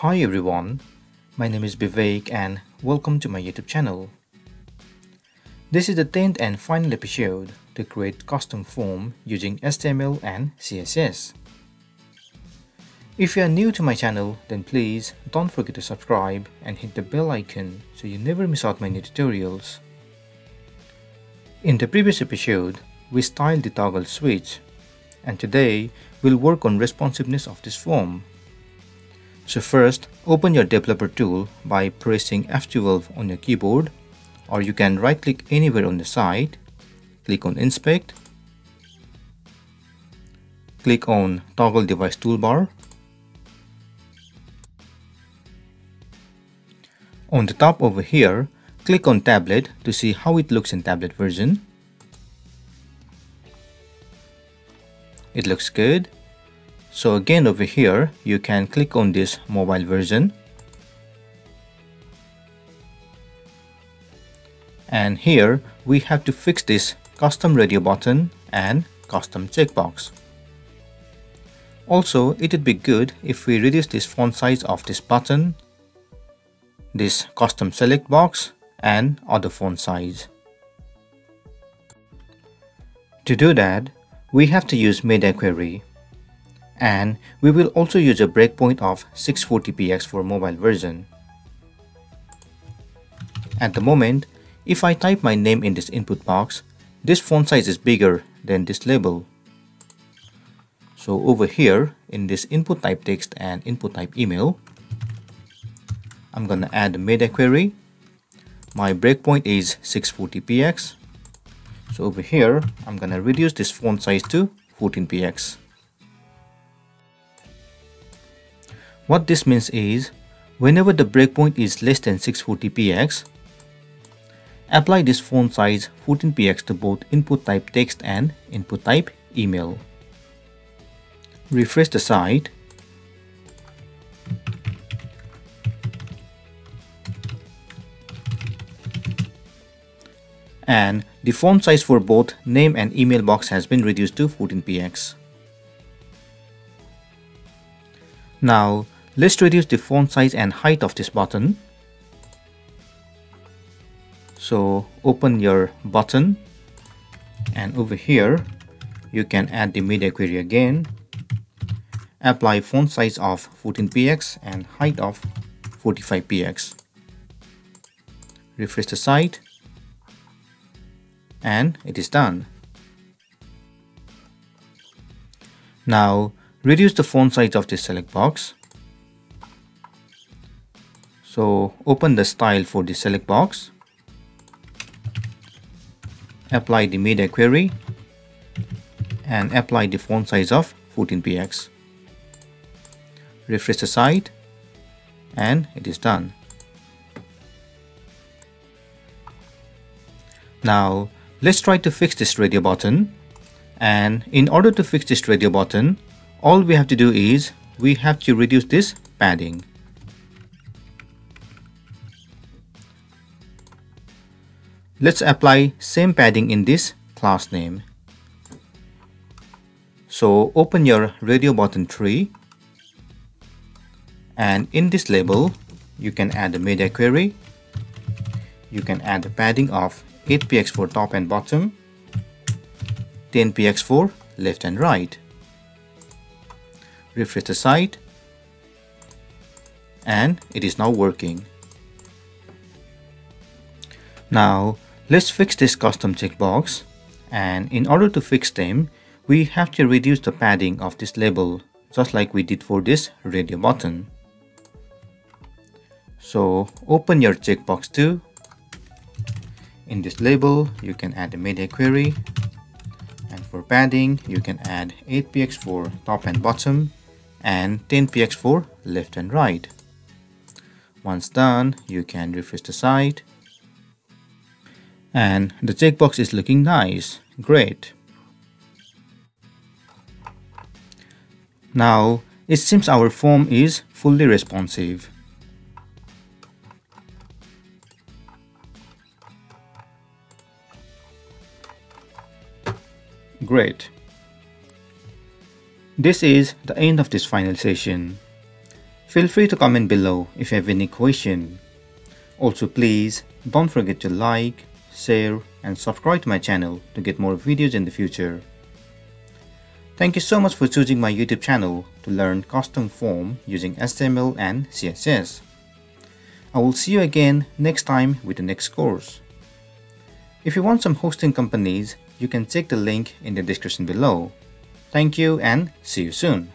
Hi everyone, my name is Bibek and welcome to my YouTube channel. This is the 10th and final episode to create custom form using HTML and CSS. If you are new to my channel, then please don't forget to subscribe and hit the bell icon so you never miss out my new tutorials. In the previous episode, we styled the toggle switch and today we'll work on responsiveness of this form. So first, open your developer tool by pressing F12 on your keyboard or you can right click anywhere on the site, click on inspect, click on toggle device toolbar. On the top over here, click on tablet to see how it looks in tablet version. It looks good. So again over here, you can click on this mobile version. And here, we have to fix this custom radio button and custom checkbox. Also, it would be good if we reduce this font size of this button, this custom select box, and other font size. To do that, we have to use media query and we will also use a breakpoint of 640px for mobile version. At the moment, if I type my name in this input box, this font size is bigger than this label. So over here in this input type text and input type email, I'm gonna add a media query. My breakpoint is 640px. So over here, I'm gonna reduce this font size to 14px. What this means is, whenever the breakpoint is less than 640px, apply this font size 14px to both input type text and input type email. Refresh the site. And the font size for both name and email box has been reduced to 14px. Now, Let's reduce the font size and height of this button. So open your button and over here you can add the media query again. Apply font size of 14px and height of 45px. Refresh the site and it is done. Now reduce the font size of this select box so open the style for the select box. Apply the media query and apply the font size of 14px. Refresh the site and it is done. Now let's try to fix this radio button and in order to fix this radio button all we have to do is we have to reduce this padding. Let's apply same padding in this class name. So open your radio button tree and in this label you can add a media query. You can add a padding of 8px for top and bottom, 10px for left and right. Refresh the site and it is now working. Now Let's fix this custom checkbox and in order to fix them, we have to reduce the padding of this label just like we did for this radio button. So open your checkbox too. In this label, you can add a media query and for padding, you can add 8px for top and bottom and 10px for left and right. Once done, you can refresh the site and the checkbox is looking nice. Great. Now, it seems our form is fully responsive. Great. This is the end of this final session. Feel free to comment below if you have any question. Also please don't forget to like, share and subscribe to my channel to get more videos in the future. Thank you so much for choosing my YouTube channel to learn custom form using HTML and CSS. I will see you again next time with the next course. If you want some hosting companies, you can check the link in the description below. Thank you and see you soon.